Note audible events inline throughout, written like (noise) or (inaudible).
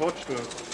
Potsdam.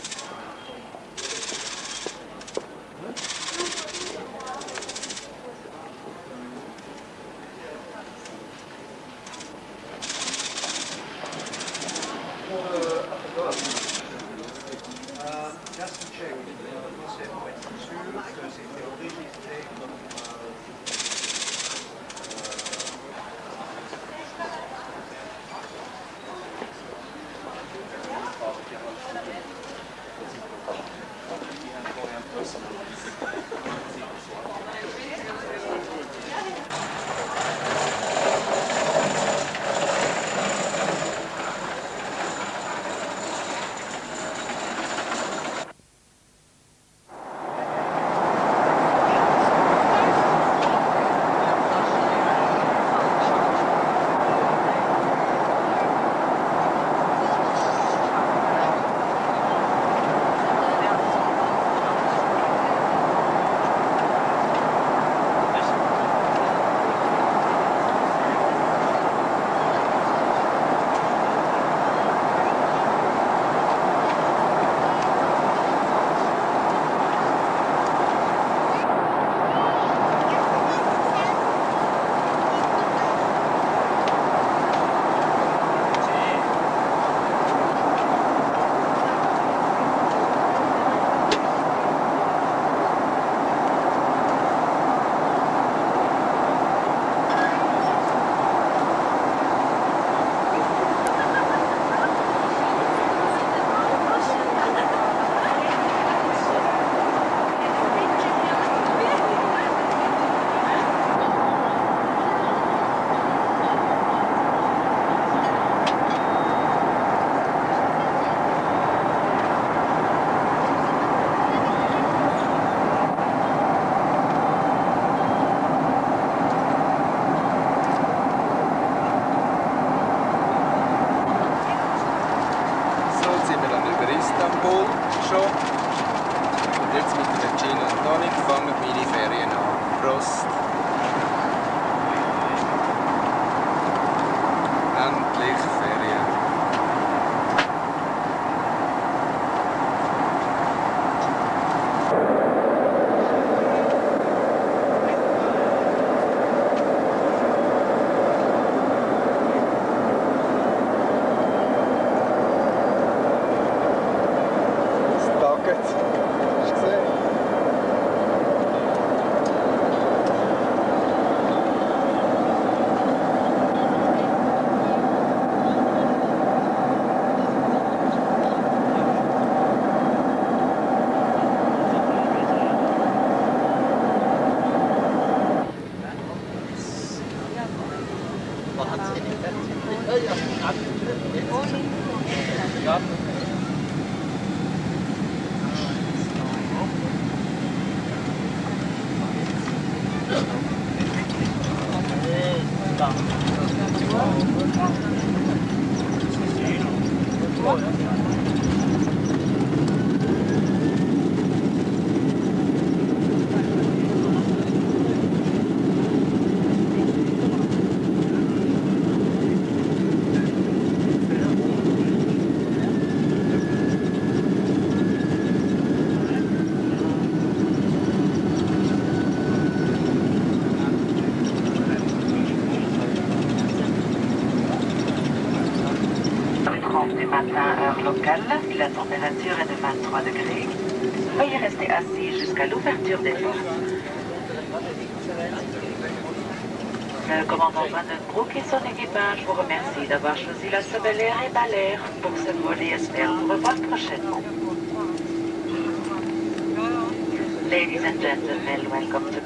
Matin, heure locale. La température est de 23 degrés. Veuillez rester assis jusqu'à l'ouverture des portes. Le commandant Van den Broek et son équipage vous remercie d'avoir choisi la Bel Air et Bel Air pour ce vol et espère vous revoir prochainement. Ladies and gentlemen, welcome to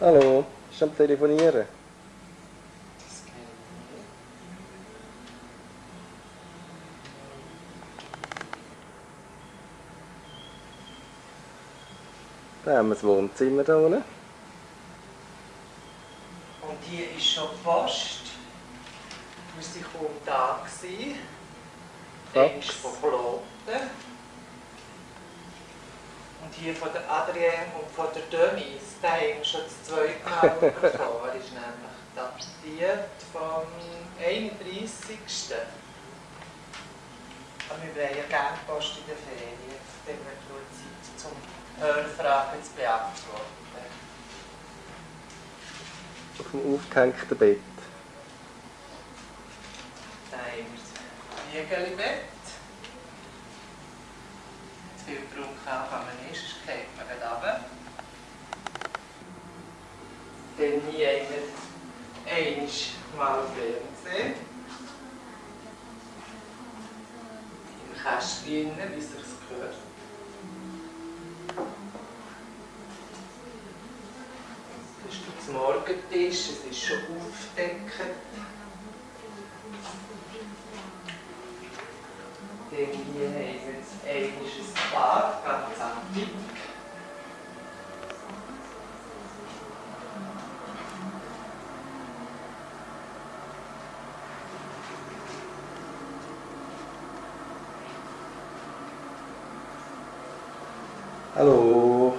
Hallo, du am Telefonieren? Ich. Da haben wir das Wohnzimmer da unten. Und hier ist schon die Post. Wir waren kaum da. gewesen. Fax. Engst von Kloten. Hier von der Adrienne und von der Denise, da haben wir schon das zweite Mal (laughs) bekommen. Er ist nämlich datiert vom 31. Aber wir wollen ja gerne Post in der Ferien. Dann wird gut Zeit, zum Hörfragen zu beantworten. Auf dem aufgehängten Bett. Dann haben wir das Liegelibett. Viel man nicht, sonst geht man nicht runter. Dann hier haben wir einmal mal Fernsehen. Im Kästchen, wie es sich gehört. Das ist das Morgentisch, es ist schon aufgedeckt. Dann hier haben wir ein Bad, ganz antik. Hallo.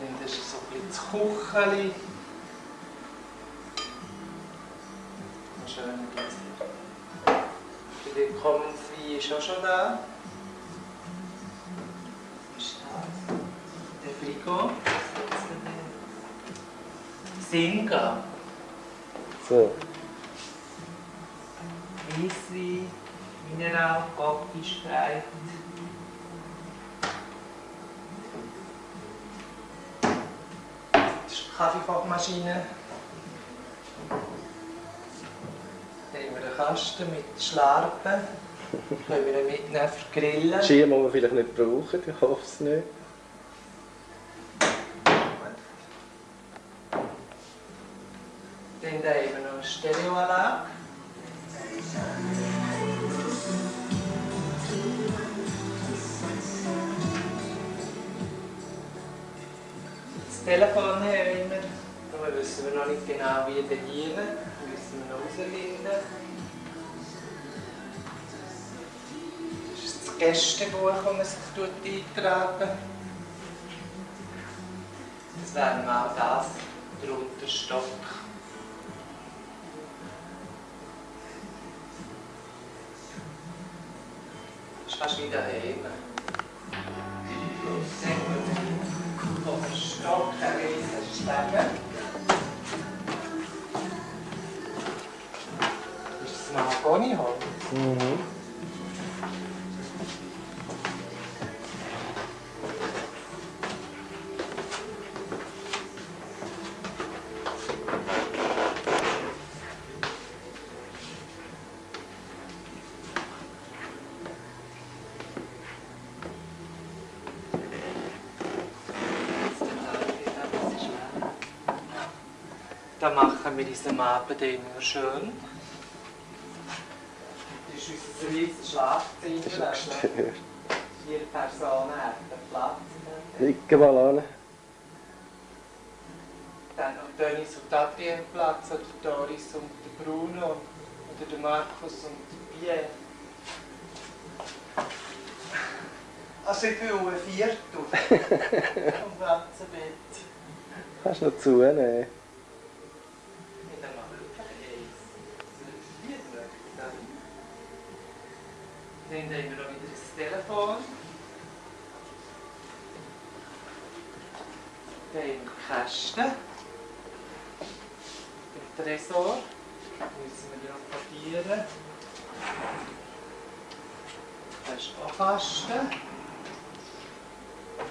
Dann das ist so ein bisschen das Kucheli. Auch schon da. Ist das? Der Frigo. Singa. So. Weisswein, Mineral, ist die Kaffeekochmaschine. Dann haben wir einen Kasten mit Schlarpen. Können wir ihn mitnehmen für Grillen. Ski muss man vielleicht nicht brauchen, ich hoffe es nicht. Gästebuch, das man sich eintragen Das wäre mal das, der Unterstock. Das ist fast wie daheim. Auf dem Stock ein riesen Stegen. Ist das Mahagoniholz? Mhm. Am Abend immer schön. Das ist unser riesiges Schlafzimmer. Vier Personen hätten Platz. Liegen mal an. Dann noch Dennis und Adrien Platz, oder Doris und der Bruno, oder der Markus und der Pierre. Also ich fühle ein Viertel (laughs) vom ganzen Bett. Kannst du noch zunehmen? Nicht einmal wirklich eins. Das ist hier dann. Dann haben wir noch wieder das Telefon. Dann haben wir Kästen. Den Tresor. Müssen wir noch papieren. Das ist auch Kasten.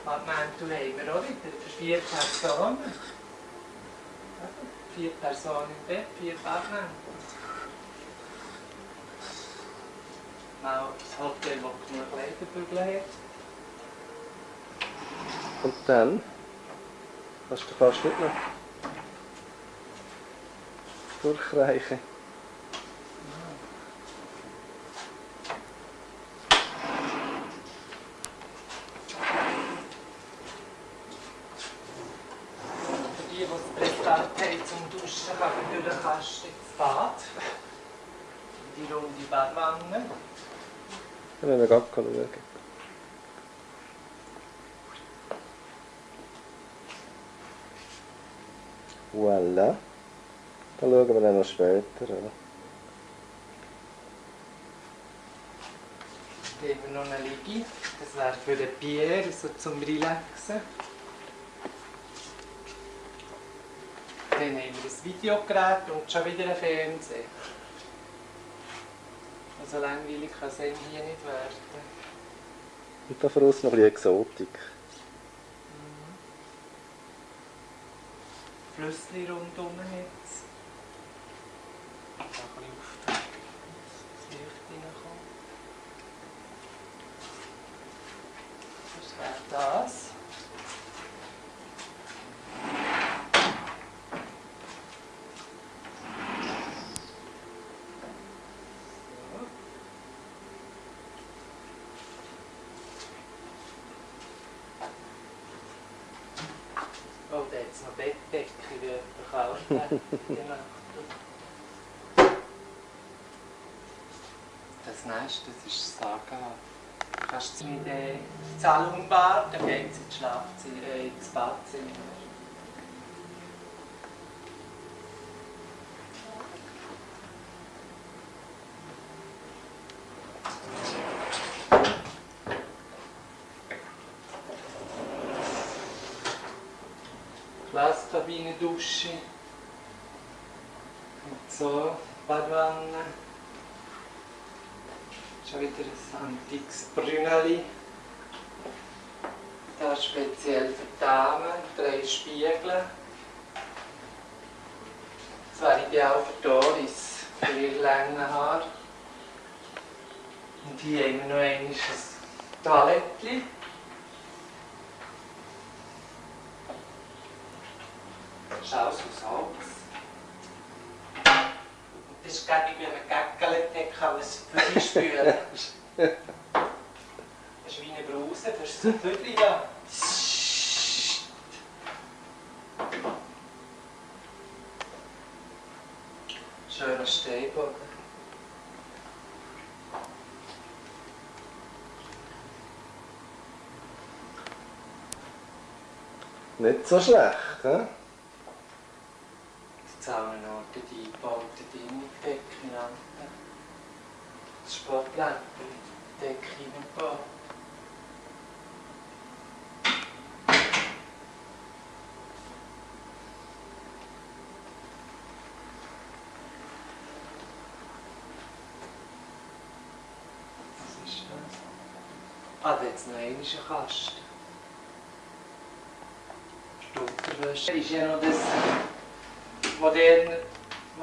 Badmantel haben wir auch wieder für vier Personen. Vier Personen im Bett, vier Badmäntel. Mal das Hotel, das genug Kleiderbügel hat. Und dann kannst du fast nicht noch durchreichen. Für die, die es präsent haben zum Duschen, kann man durch den Kasten ins Bad. In die runde Badwanne. Dann müssen wir gerade schauen. Voilà. Dann schauen wir dann noch später. Oder? Haben wir noch eine Liege. Das wäre für den Pierre, so zum Relaxen. Dann haben wir ein Videogerät und schon wieder ein Fernseher. Also langweilig kann es einem hier nicht werden. Und da für uns noch ein bisschen Exotik. Flüssli rundum jetzt. Da ein bisschen auf das Licht reinkommt. Das wäre das. So. Oh, da hat es noch Bettdecke, die jemand kalt hat. Genau. Das nächste, das ist Saga. Kannst du in den Salonbar, dann geht es ins Schlafzimmer, äh, ins Badzimmer. Glaskabine, Dusche. So, Badwanne. Schon wieder ein antikes Brünneli. Das ist speziell für Damen, drei Spiegel. Das wäre ideal für Doris, für ihre langen Haare. Und hier haben wir noch ein Toilettchen. Das ist alles aus Holz. Und das ist gerade wie ein Gäckeldecke als Füllspülen. Das ist wie eine Brause, da. Schöner Stehboden. Nicht so schlecht, hä? Sportplan der kriegen Bau. Arbeitsnäische Rast. Stundenlösch. Ich erinnere das modernen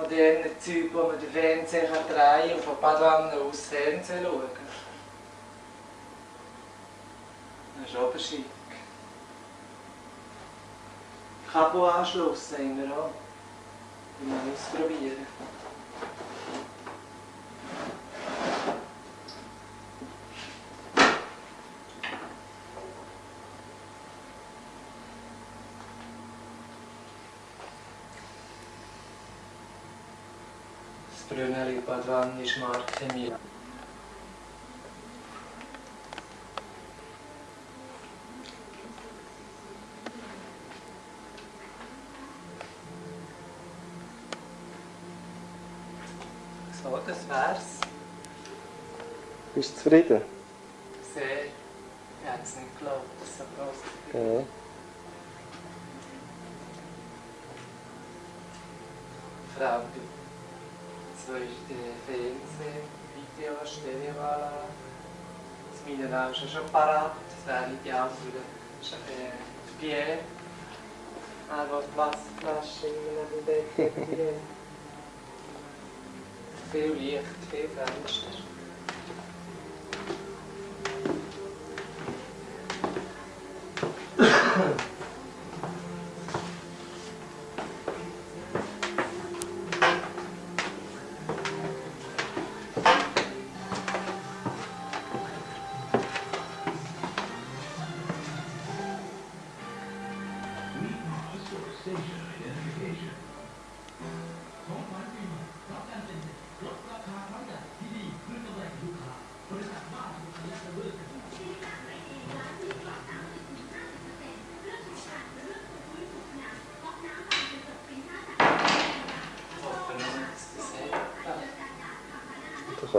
moderne Zeug, wo man den Fernseher kann drehen kann und von Badwanne aus Fernsehen schauen Das ist aber schick. Kabelanschluss haben wir auch. Den mal ausprobieren. Das Ist Marke Milan. So, das wär's. Bist du zufrieden?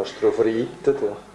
Da kannst du drauf reiten. Da.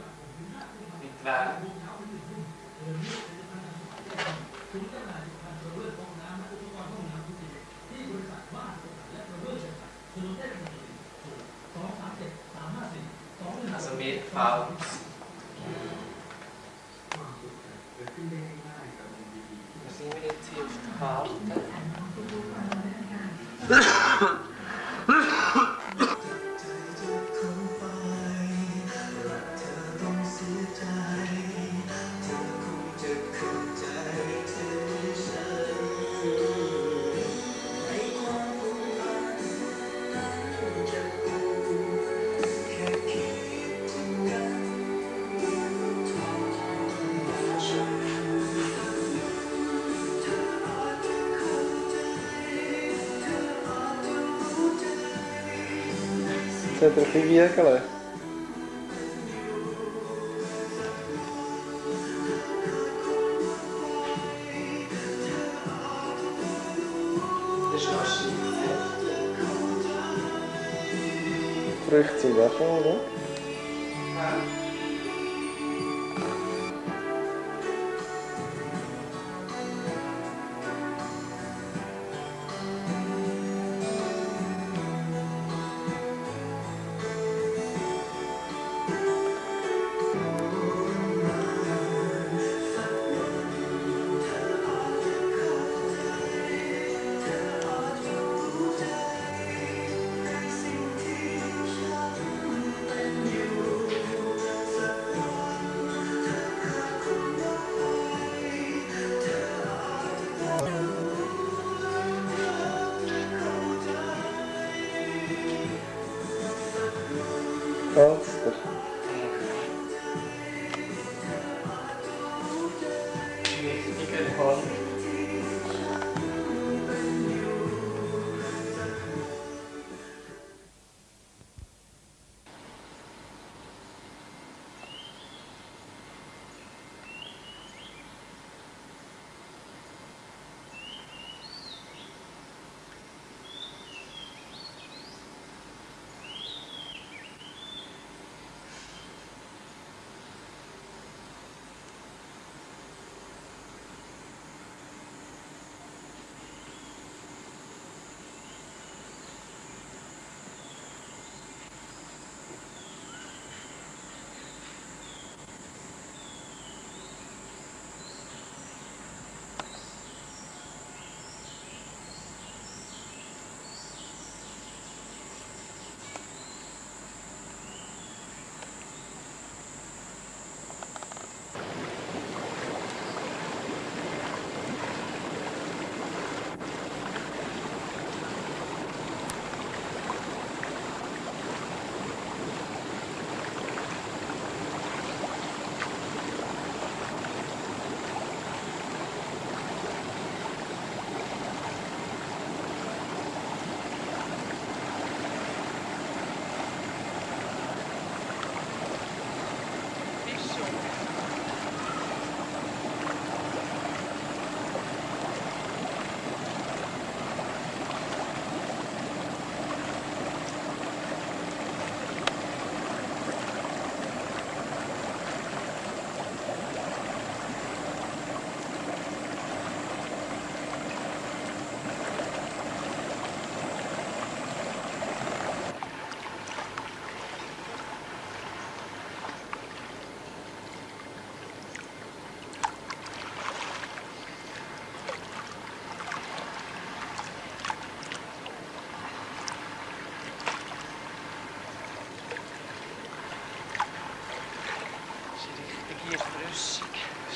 Jetzt hat er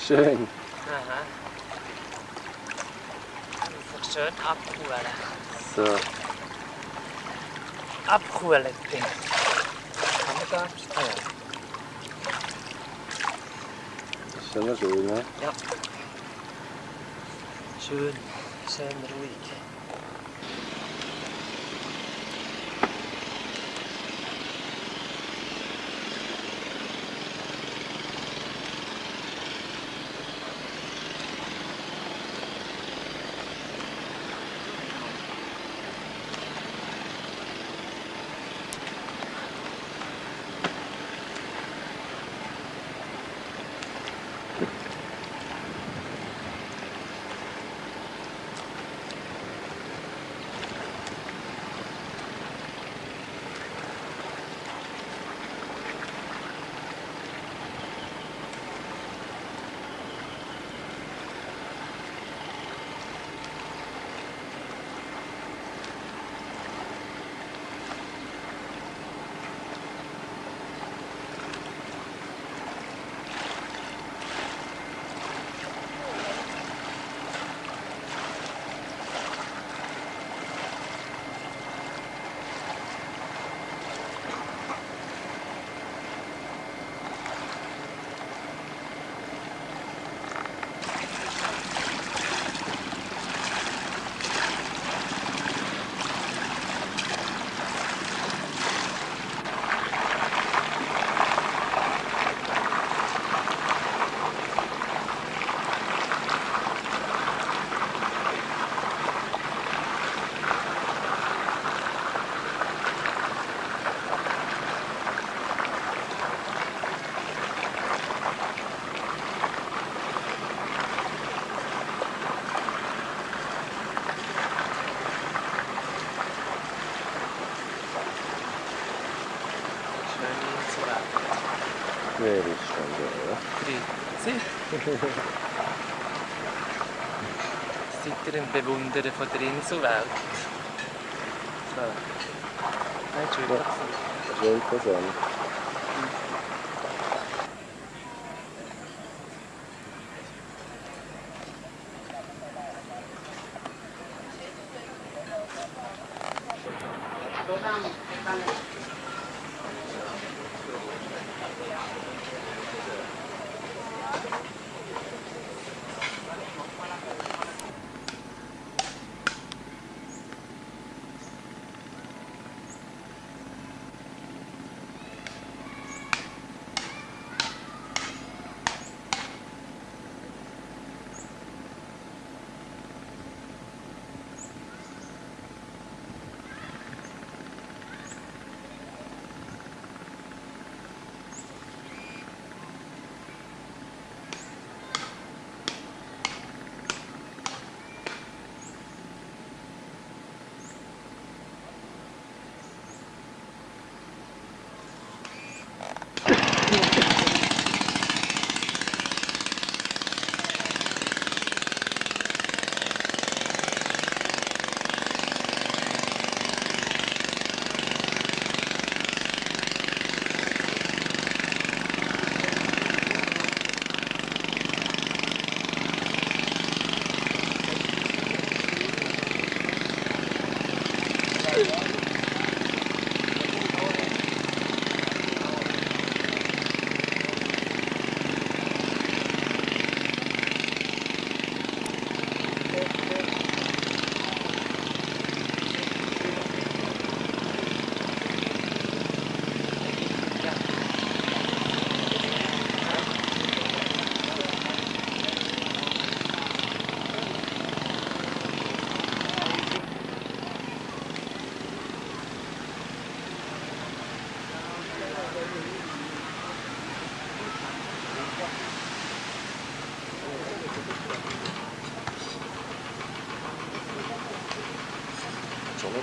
Das ist. Schön. Aha. schön abkühlen. So, Abkühlen, Ding. Kann man da? Ja. ist schon schön, ne? Ja. Schön, schön ruhig. Seid ihr ein Bewunderer von der Inselwelt? So. Nein, Entschuldigung. Schön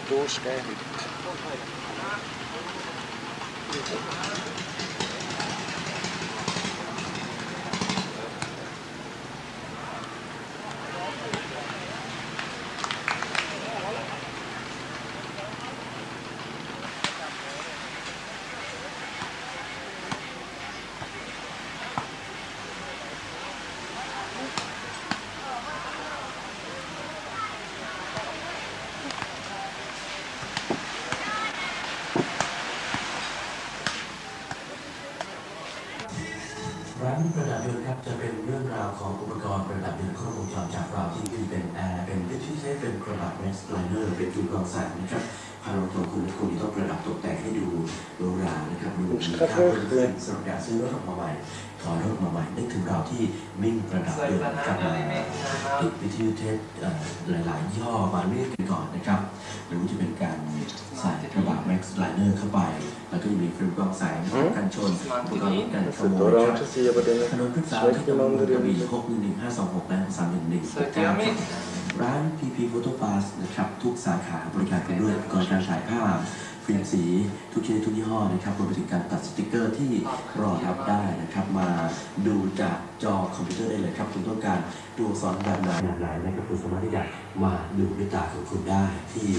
interessant. Schon ประดับเดินครบวงจรจากเราที่เป็นแอร์เป็นที่ใช้เป็นกระดาษแมสไลเนอร์เป็นจุลกรองแสงนะครับ เราตัวคุณและคุณที่ต้องประดับตกแต่งให้ดูหรูหรานะครับรวมถึงค่าเพิ่มขึ้นสำหรับการซื้อรถออกมาใหม่ถอนรถมาใหม่นึกถึงเราที่มิ่งประดับ Soll เดิ ich น dann กลับมา andere mitnehmen? ติดวิทยุเทปเอ่อหลายๆยี่ห้อมาเรียกกันก่อนนะครับหรือว่าจะเป็นการใส่กระบะแม็กซ์ไลเนอร์เข้าไป แล้วก็จะมีฟิล์มกรองแสงกันชนอุปกรณ์ลดการ Das ข wird โมยครับ orange sein, aber dann ถนนพฤกษาที่ตำบลกระบี่6 1 1 5 2 6และ3 1 1 Sollt ihr mit? ร้าน PP Photo Pass นะครับ ทุกสาขาบริการกันด้วยกรณ์การถ่ายภาพฟิล์มสีทุกชนิดทุกยี่ห้อนะครับรวมไปถึงการตัดสติกเกอร์ที่รอรับได้นะครับ มาดูจากจอคอมพิวเตอร์ได้เลยครับ คุณต้องการดูอักษรแบบไหนแบบไหนนะครับคุณสามารถที่จะมาดูด้วยตาของคุณได้ที่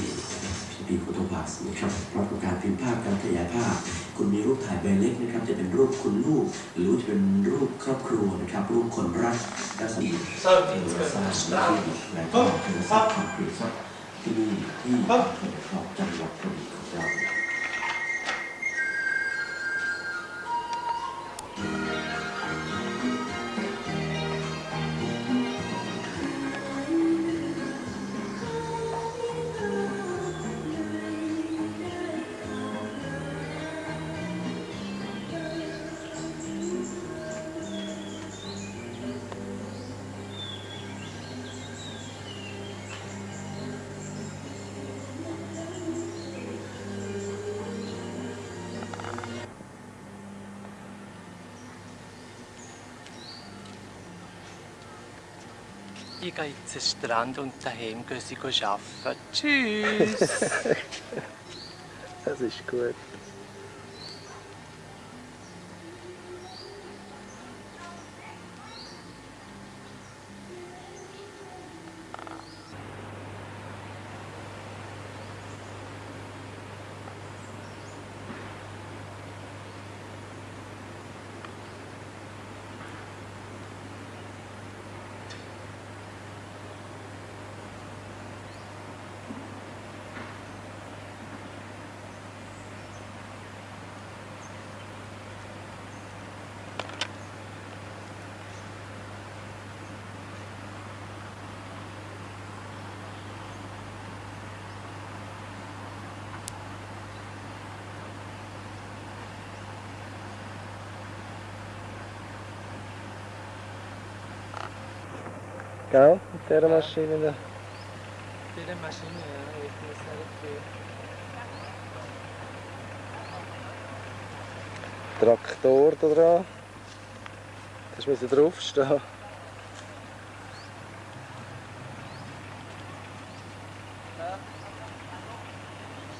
PP Photo Pass นะครับรับการพิมพ์ภาพการขยายภาพ คุณมีรูปถ่ายใบเล็กนะครับ จะเป็นรูปคุณลูก หรือว่าจะเป็นรูปครอบครัวนะครับ รูปคนรักและสนิท Sollt ihr jetzt gehen am Strand? และก็คือสัตว์ของคือสัตว์ที่นี่ที่อำเภอคลองจังหวัดกระบี่ของเรา Ich gehe jetzt an den Strand und daheim gehen sie arbeiten. Tschüss! (laughs) Das ist gut. Gell? Mit dieser Maschine da. Diese Maschine, ja, ich muss Traktor da dran. Das müssen draufstehen.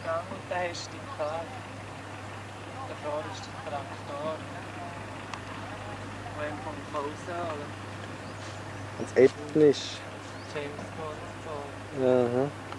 Stange und da hast du die Karte. Davor ist der Traktor. Wo ihn vom Haus holen. Wenn es Eppen ist. James Bond. so. Aha.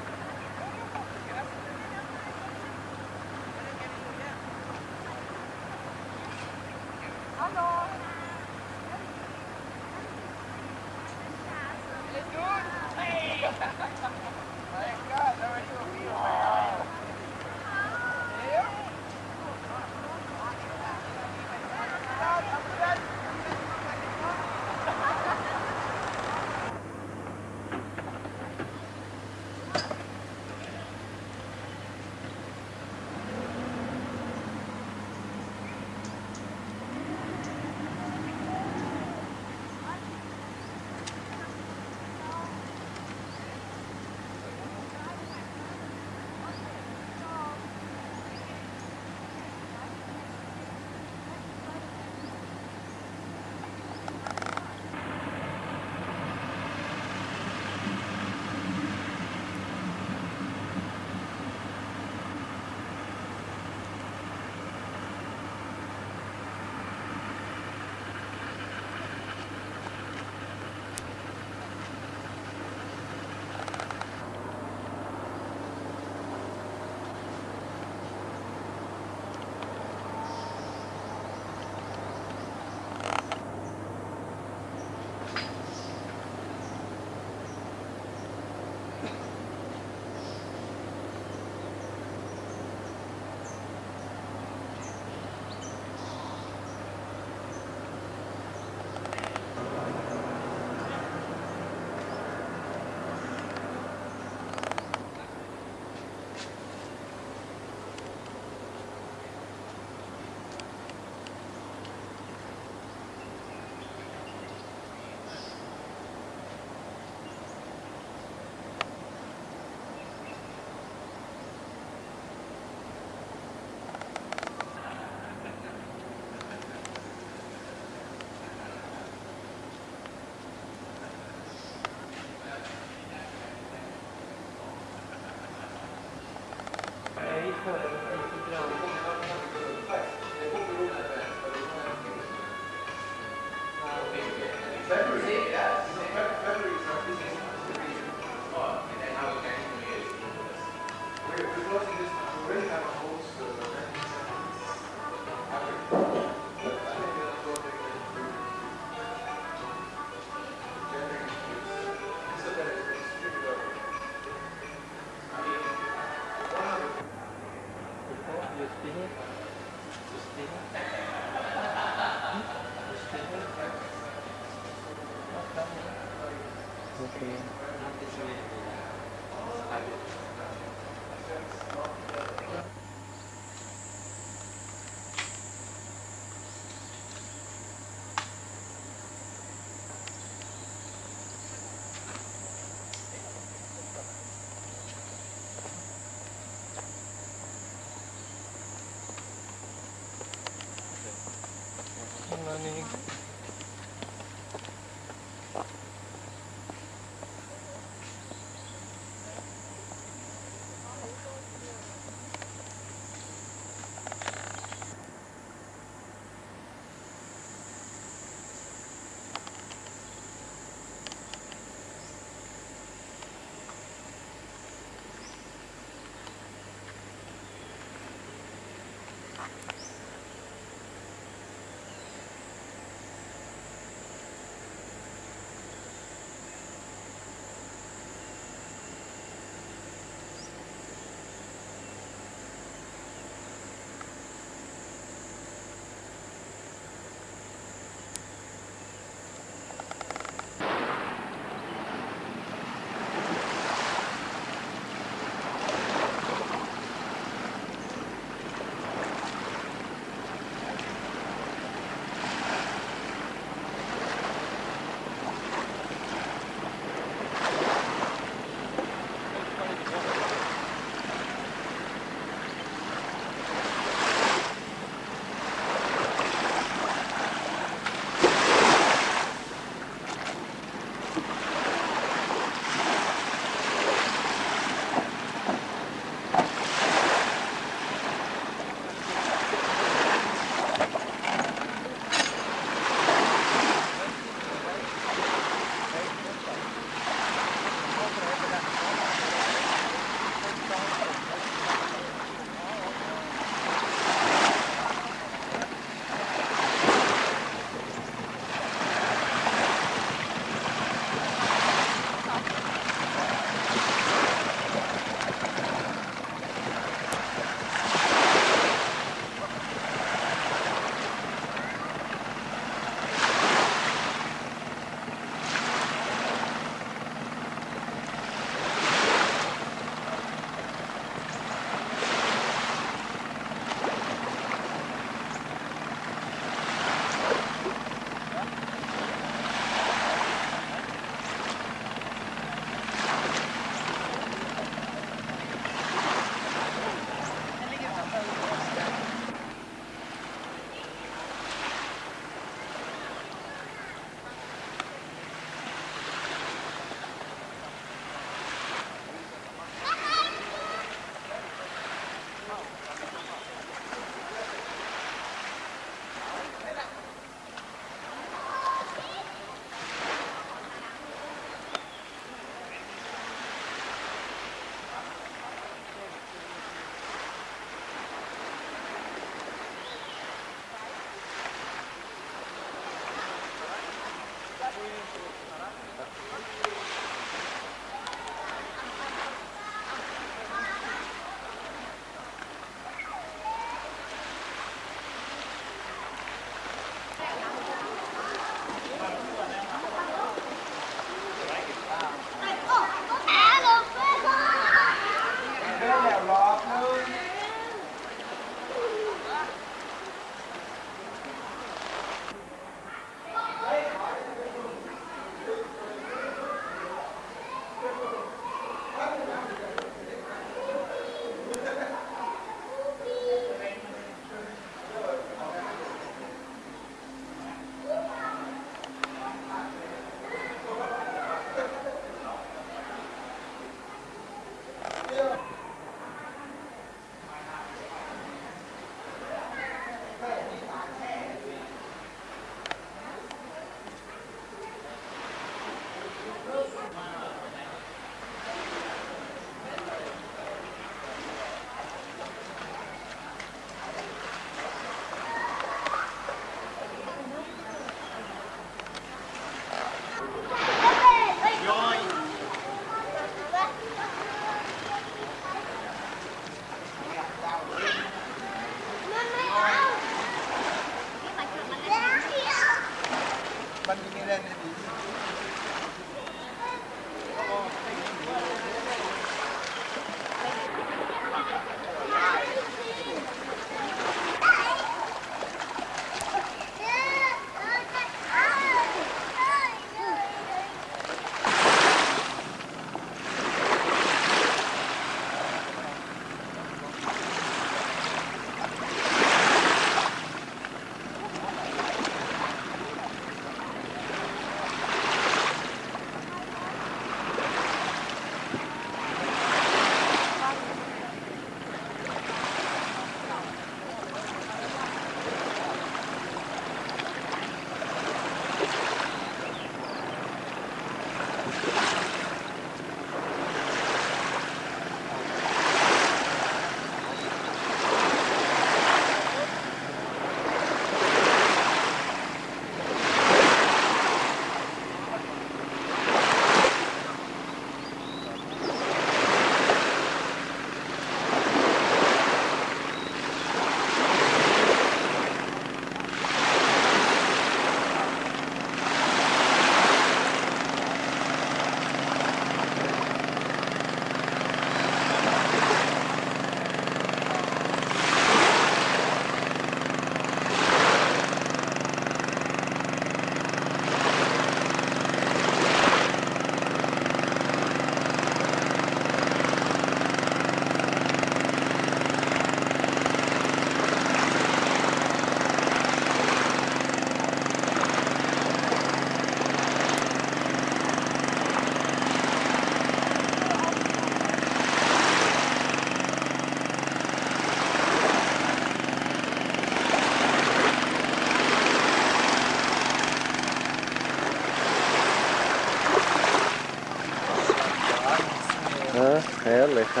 Hè?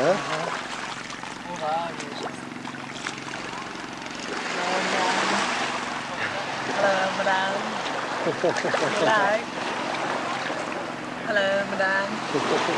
Hallo, madame. Hallo, madame. (laughs)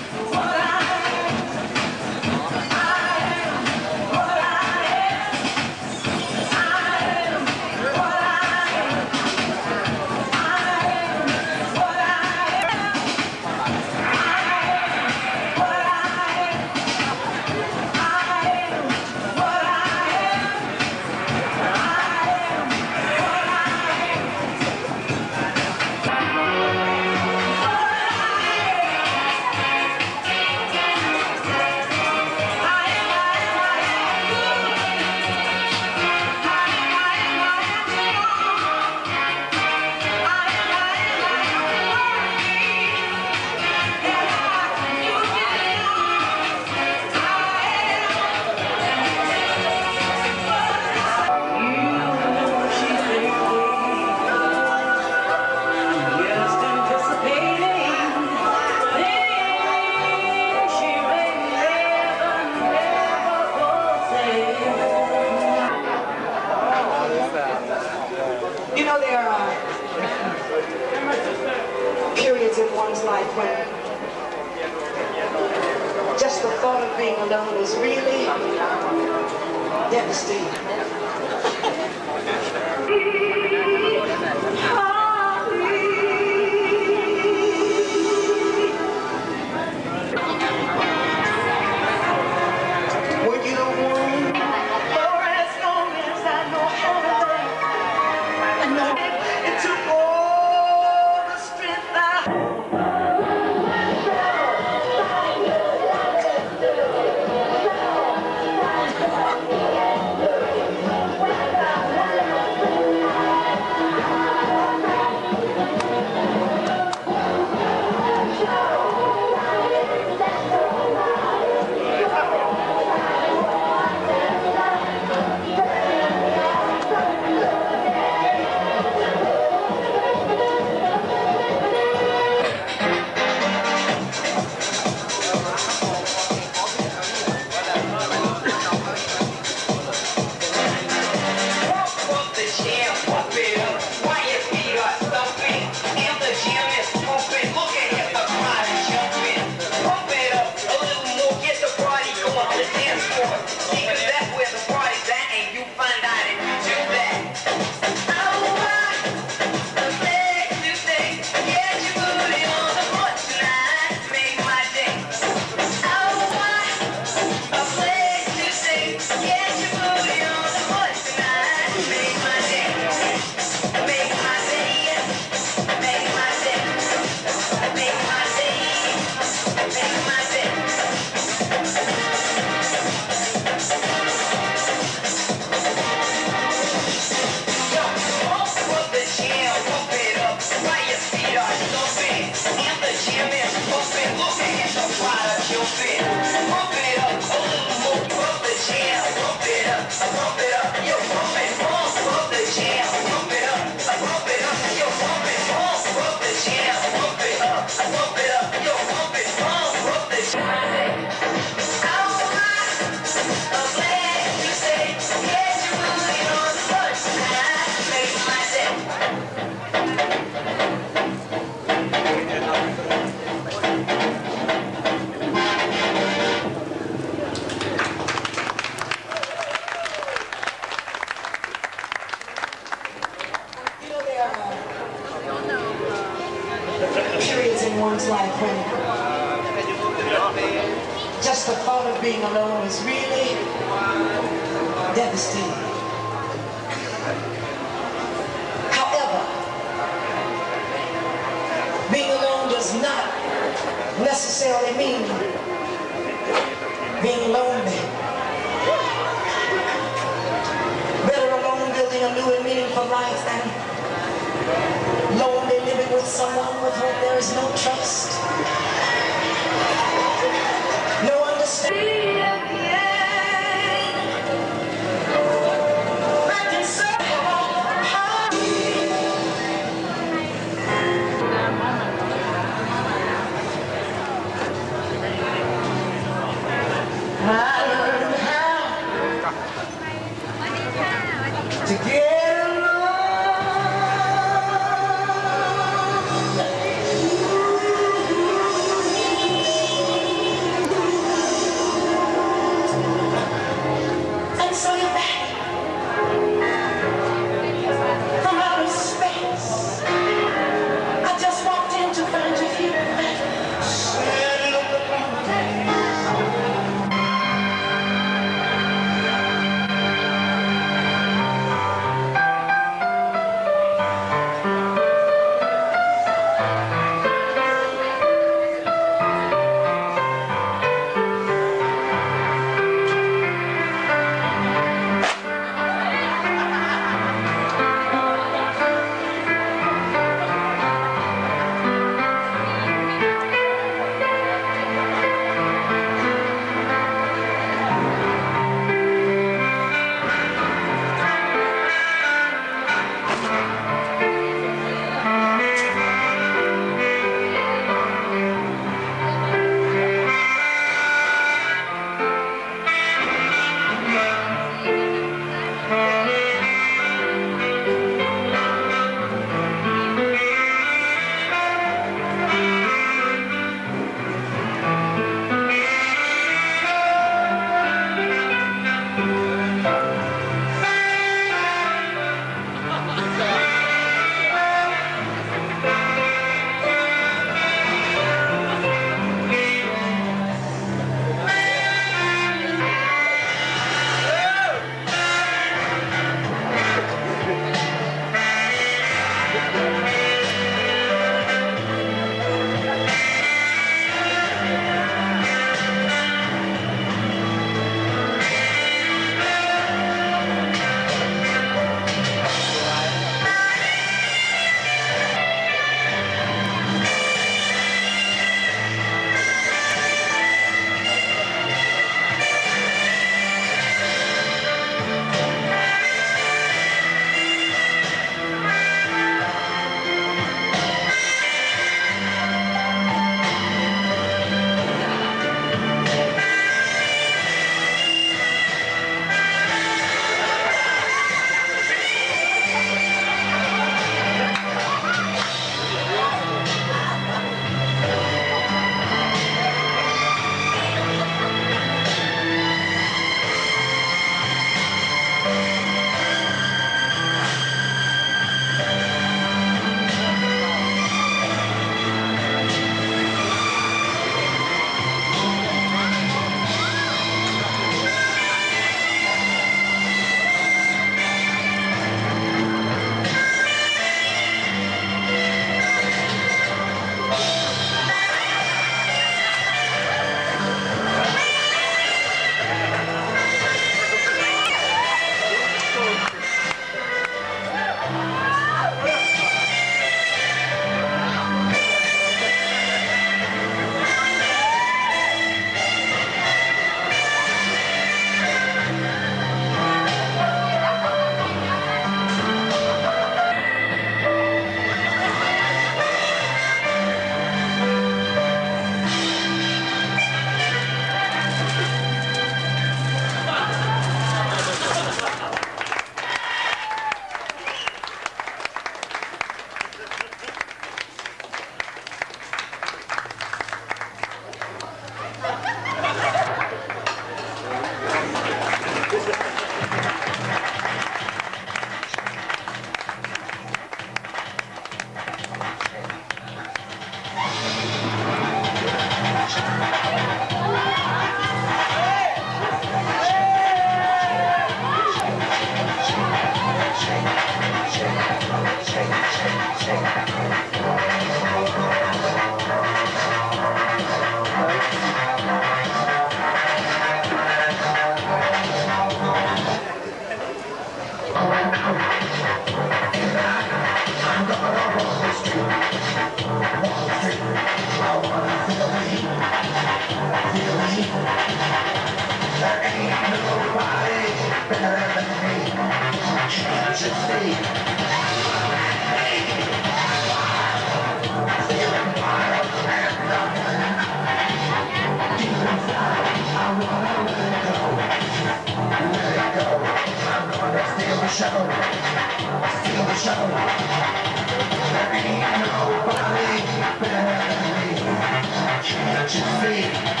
Let you see.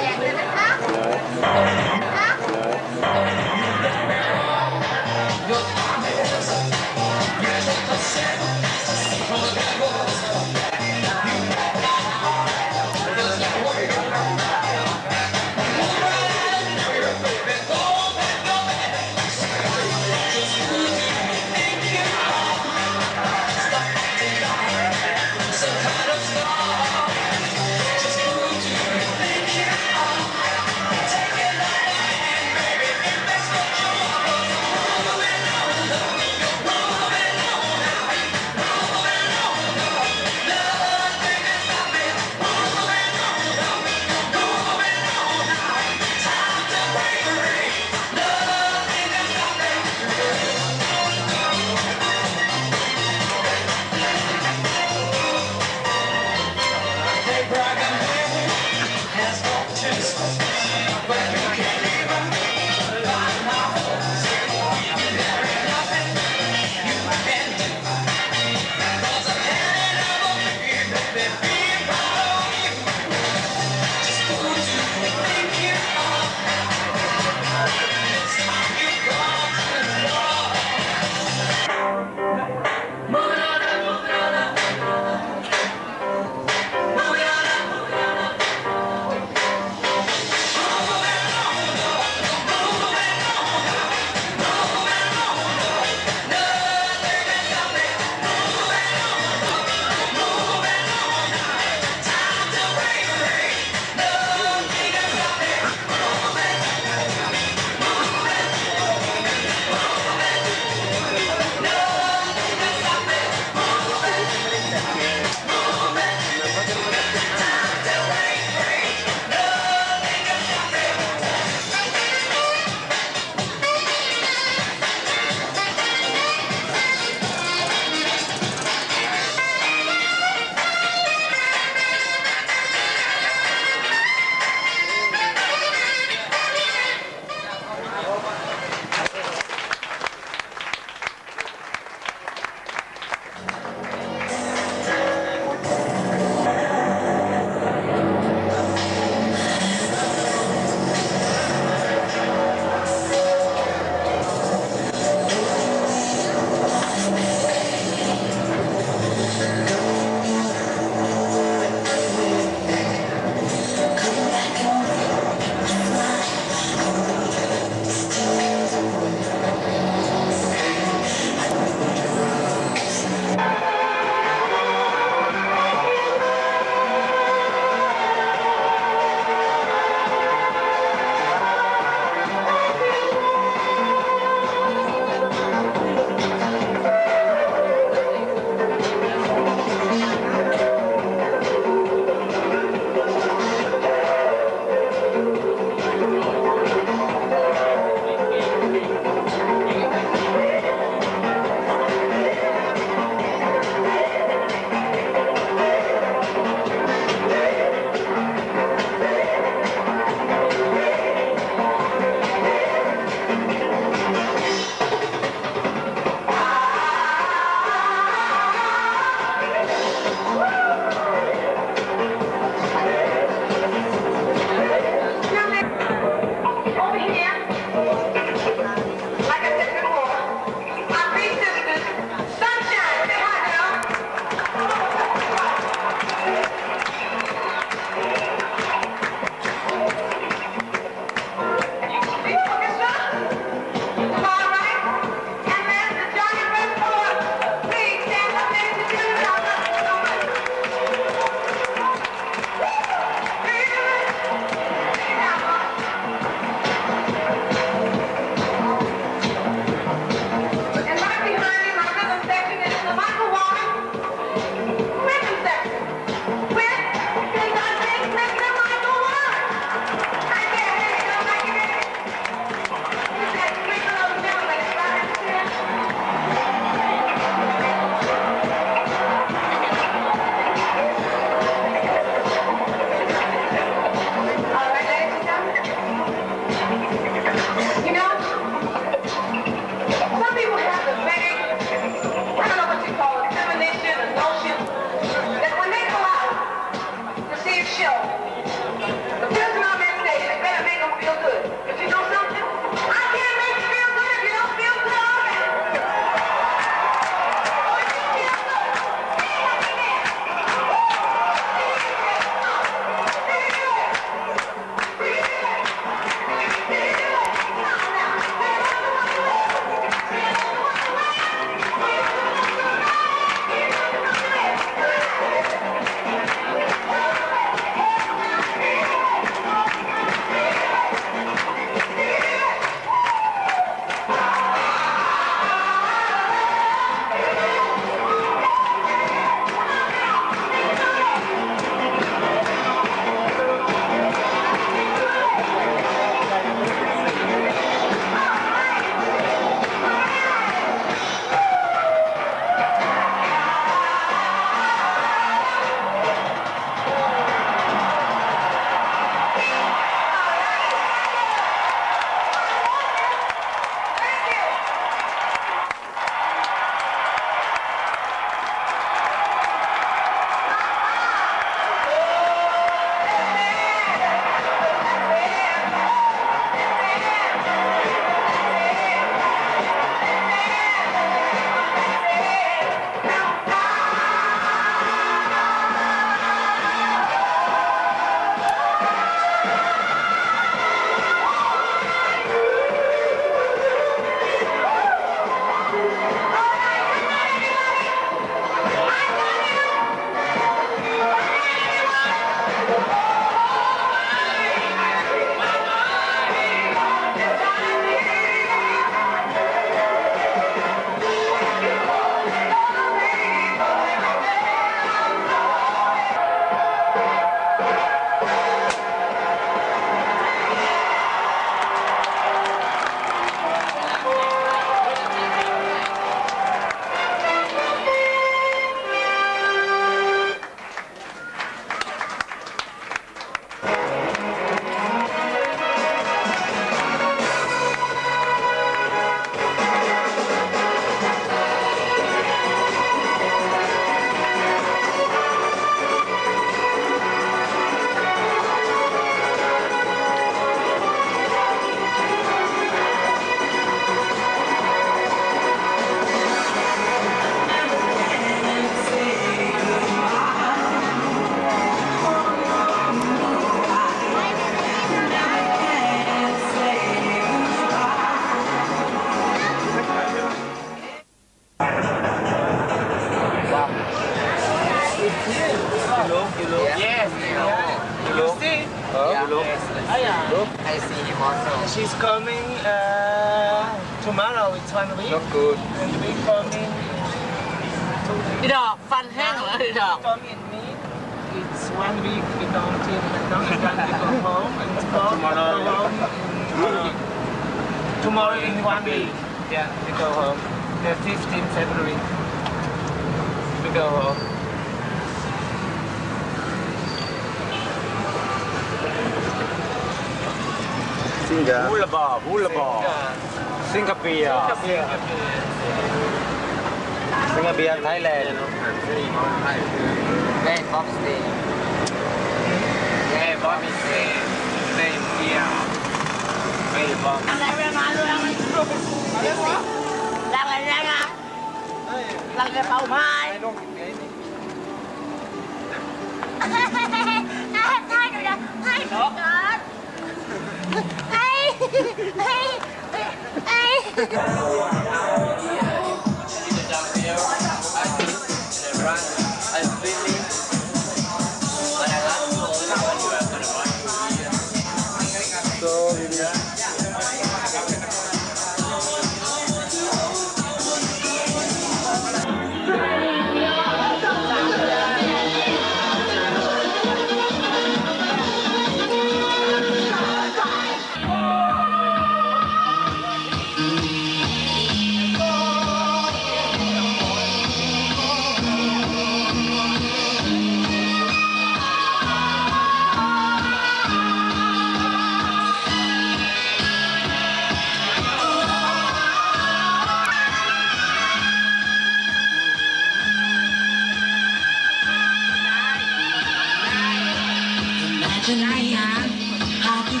tonight. I, think,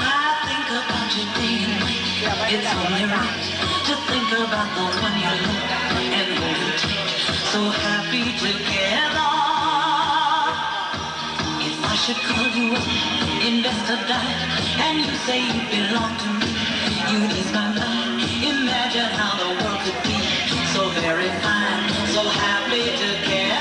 I think about you day and night. It's only right to think about the one you love and hold you tight. So happy together. If I should call you up, invest a dime, and you say you belong to me, you'd ease my mind. Imagine how the world could be so very fine, so happy together.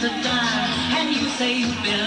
to die. And you say you've been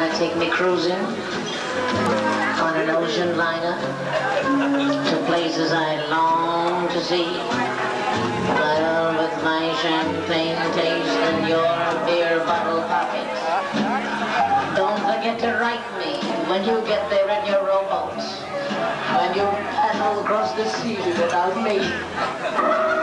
To take me cruising on an ocean liner to places I long to see? While with my champagne taste and your beer bottle pockets. Don't forget to write me when you get there in your rowboats. When you paddle across the sea without me.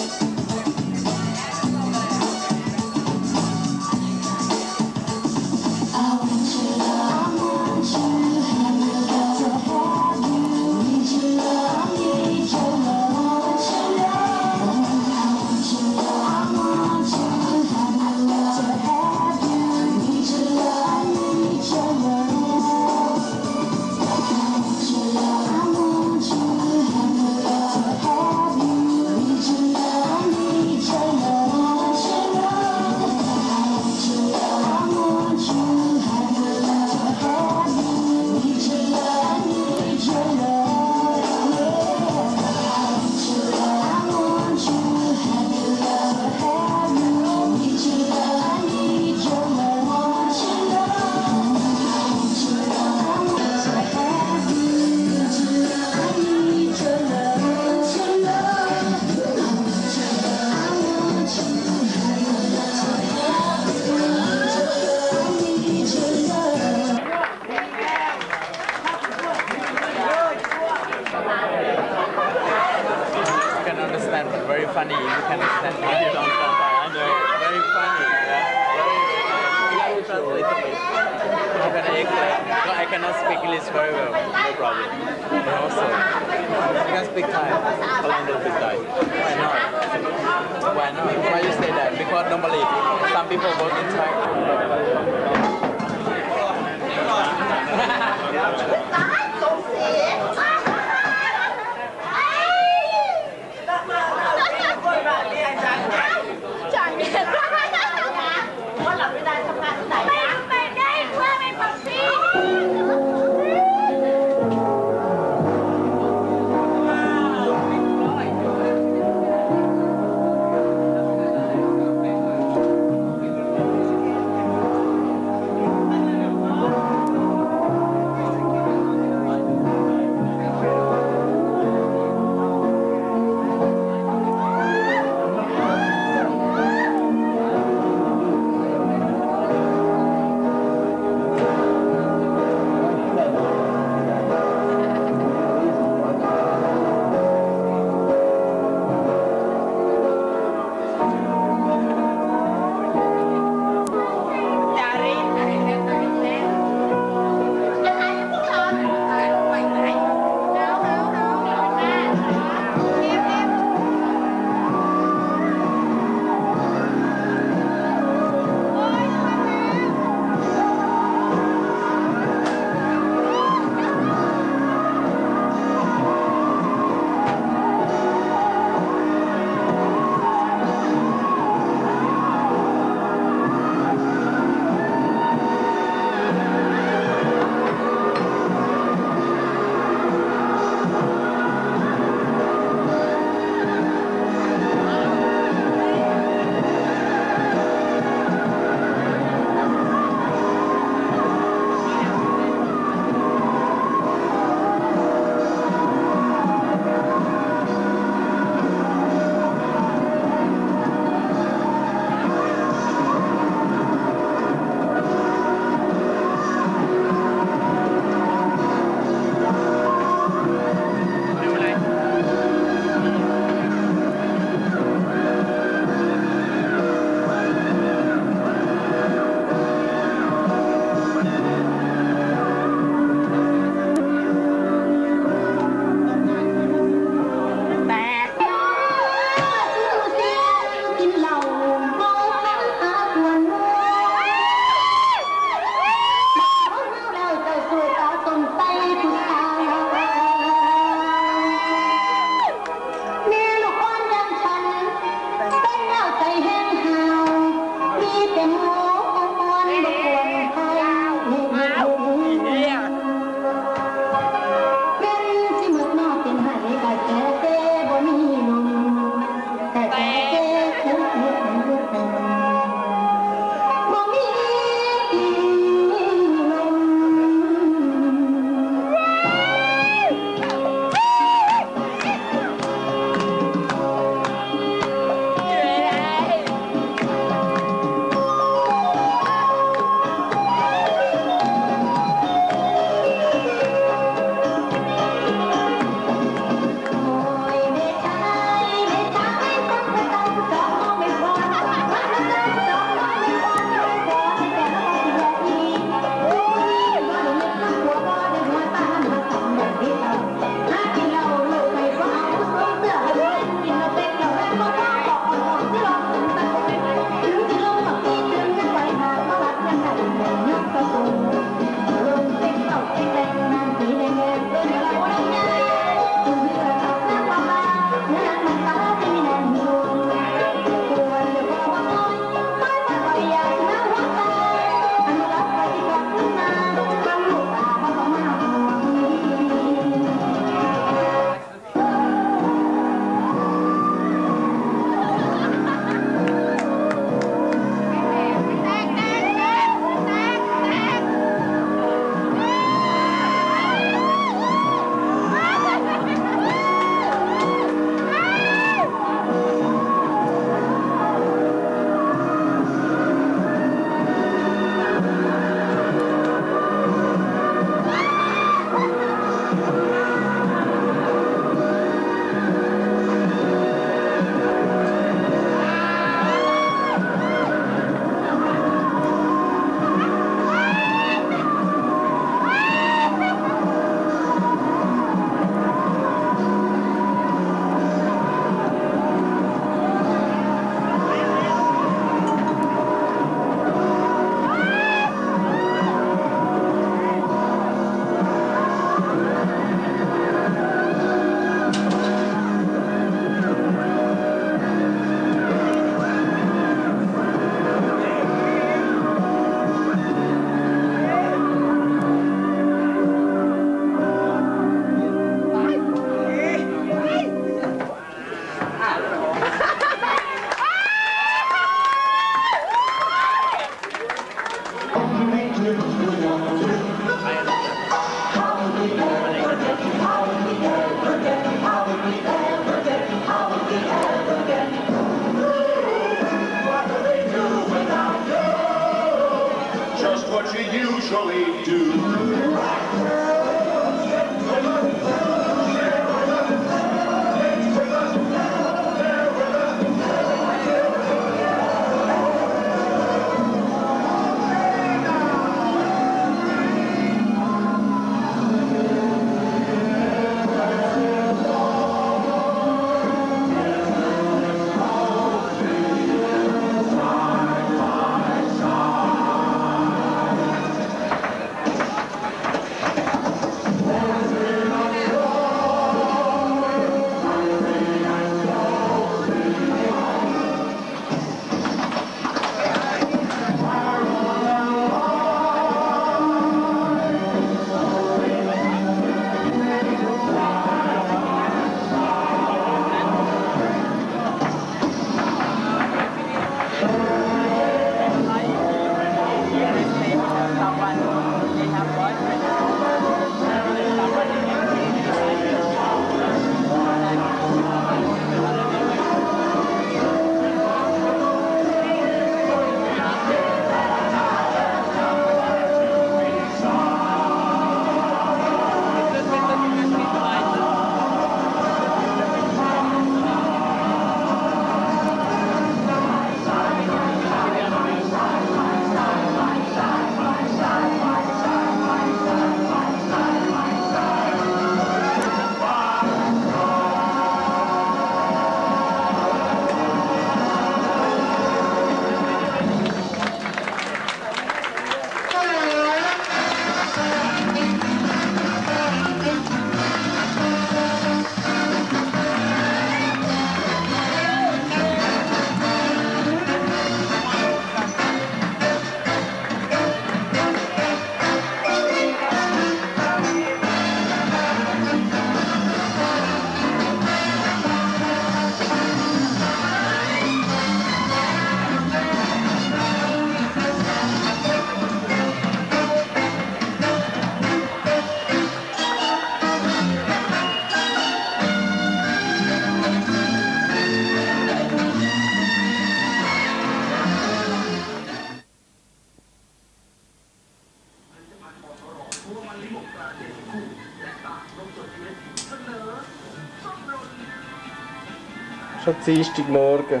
Dienstagmorgen.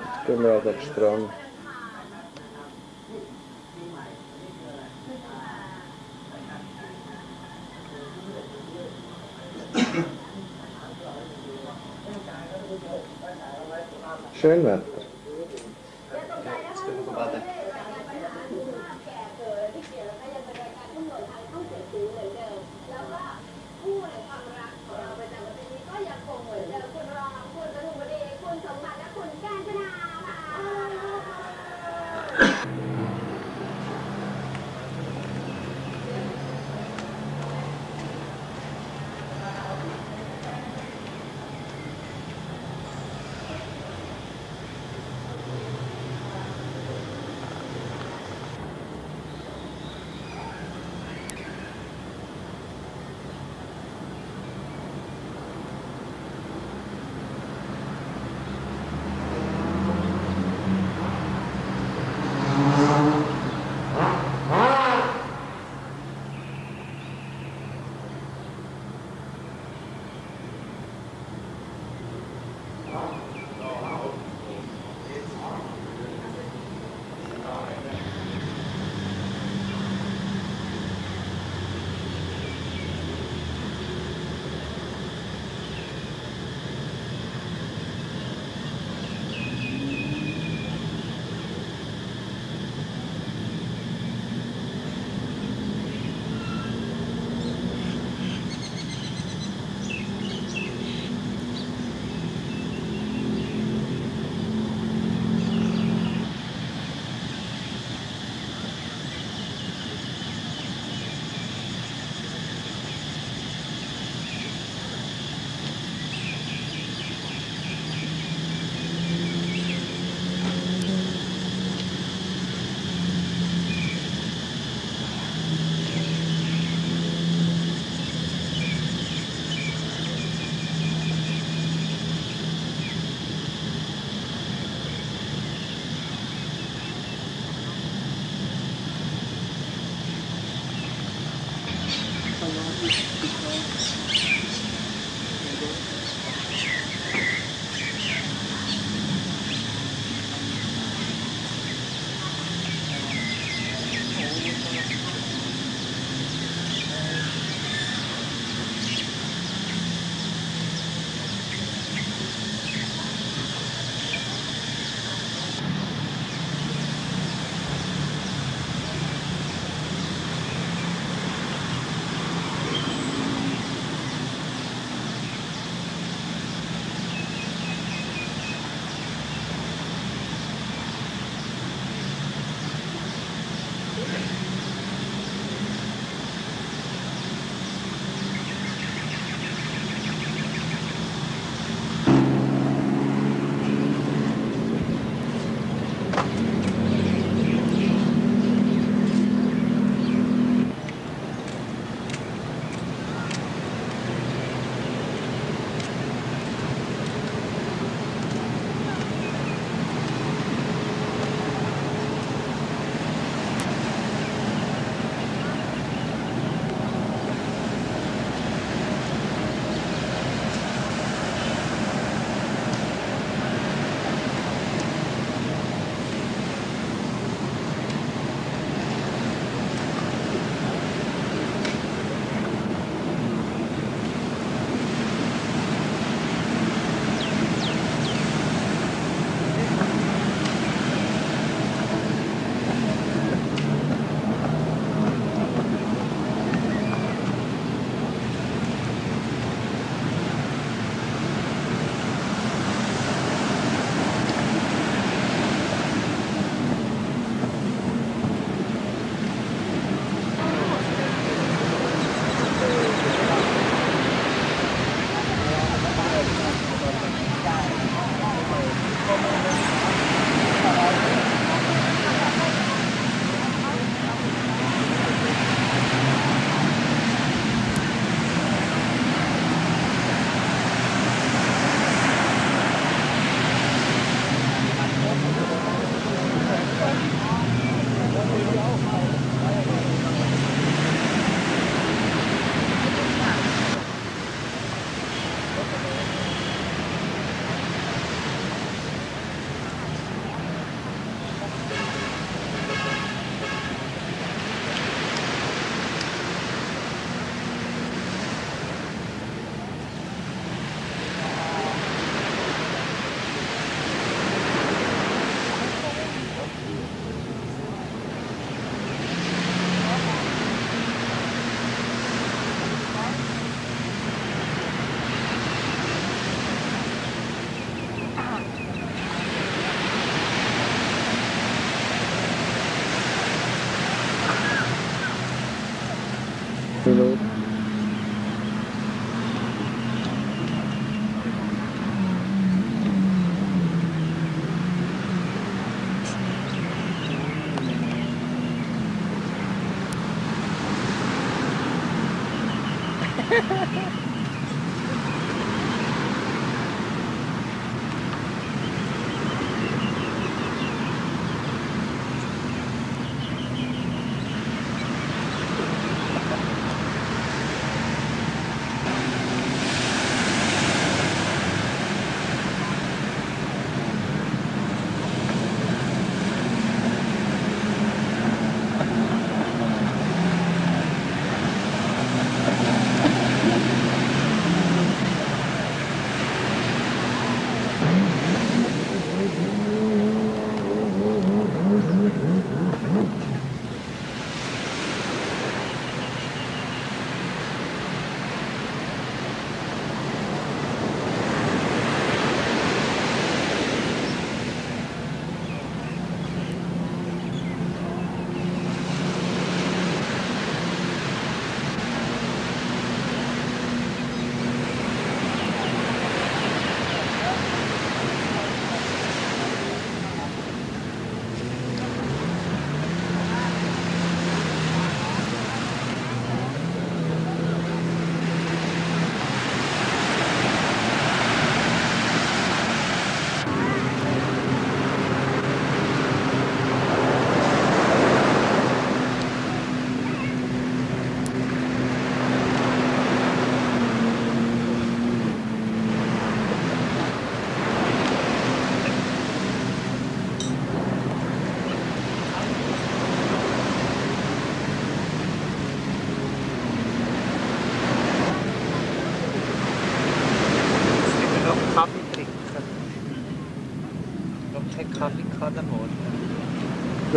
Jetzt gehen wir an den Strand. Schön Wetter.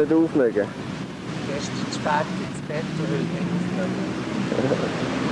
Nicht auflegen. Gestern zu spät ins Bett und heute nicht auflegen.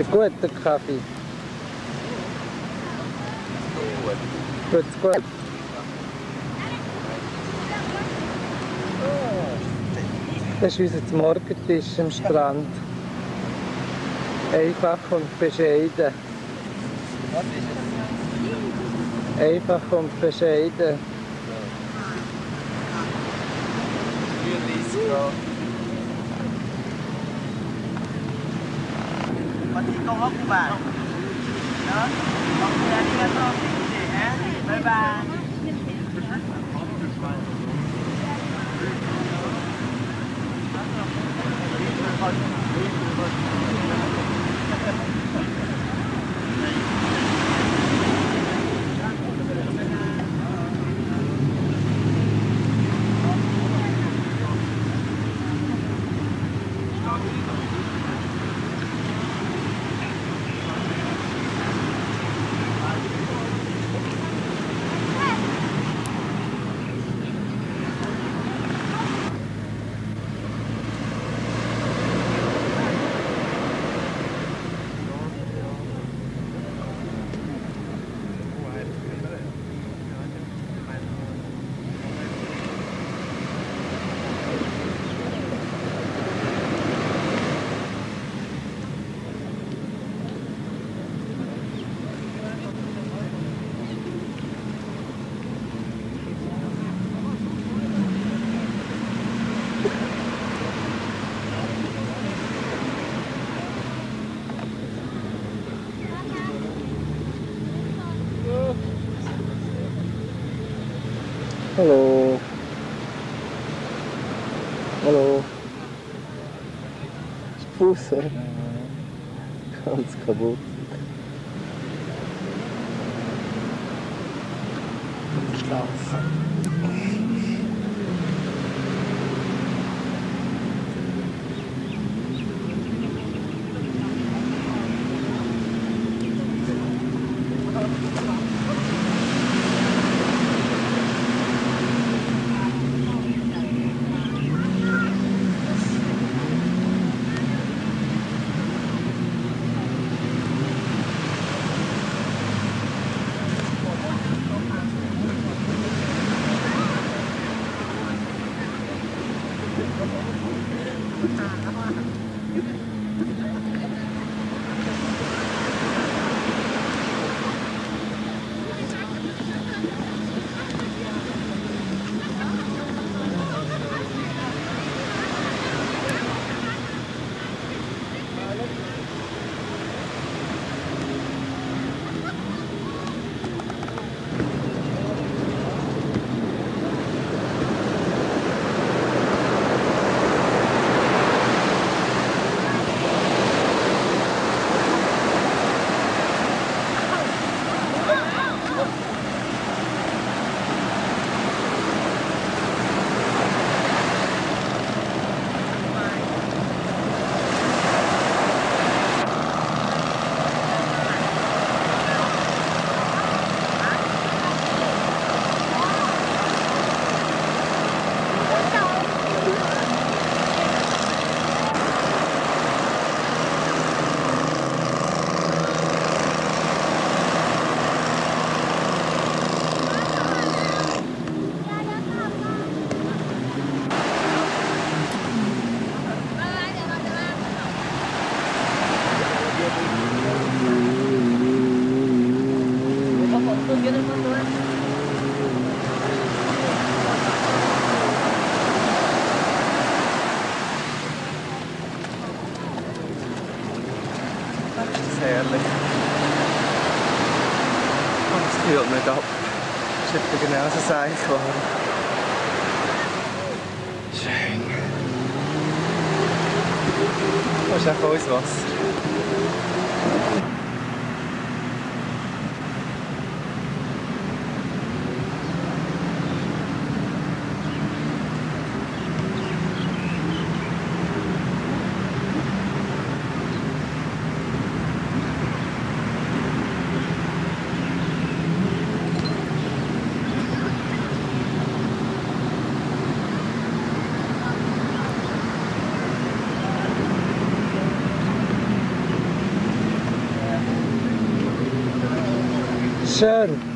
Ist ein guter Kaffee. Tut's gut. Das ist unser Morgentisch am Strand. Einfach und bescheiden. Einfach und bescheiden. câu hốc của bạn đó. Bye bye. russa. Hans. ちゃいします disseram